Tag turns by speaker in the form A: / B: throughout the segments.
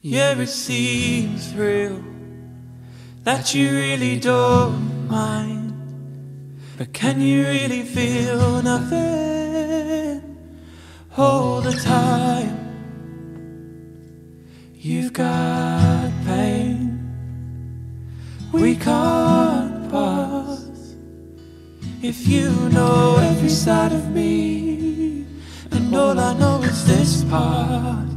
A: Yeah, it seems real that you really don't mind. But can you really feel nothing all the time? You've got pain we can't pass. If you know every side of me, and all I know is this part.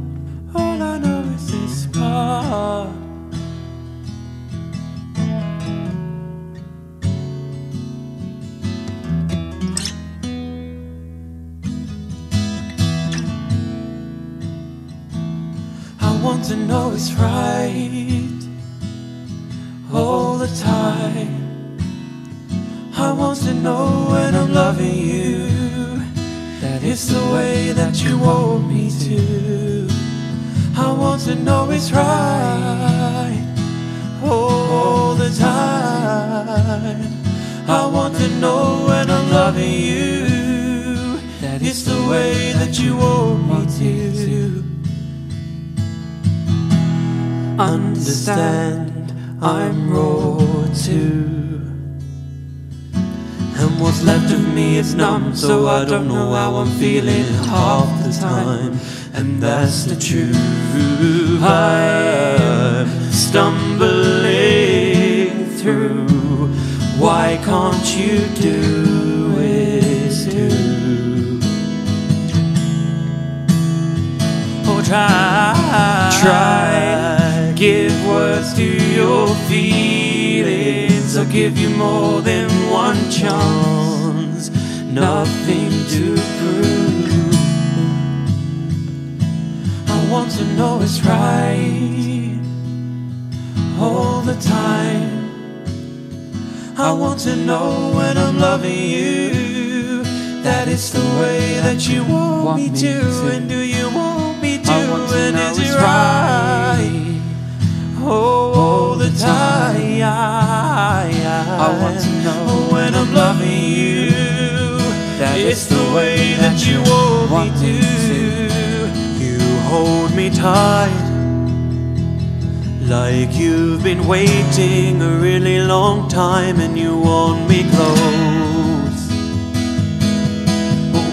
A: Want to know it's right all the time. I want to know when I'm loving you that it's the way that you want me to. I want to know it's right all the time. I want to know when I'm loving you that it's the way that you want me to. Understand I'm raw too. And what's left of me is numb, so I don't know how I'm feeling half the time. And that's the truth. I'm stumbling through. Why can't you do it too? Oh, try, try, feelings. I'll give you more than one chance. Nothing to prove. I want to know it's right all the time. I want to know when I'm loving you that it's the way that you want, Want me, me to. to. And do you know when I'm loving you that it's the way that you want, me to. You hold me tight. Like you've been waiting a really long time and you want me close.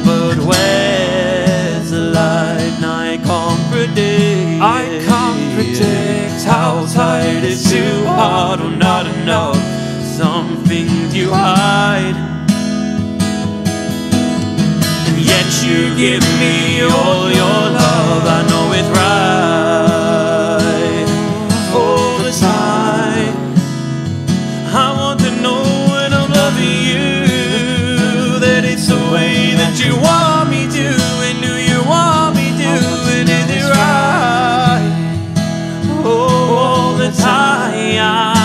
A: But where's the light? And I can't predict. I can't predict how tight it's too hard or not enough things you hide. And yet you give me all your love, I know it's right. All the time, I want to know when I'm loving you, that it's the way that you want me to, and do you want me to, and is it right? Oh, all the time.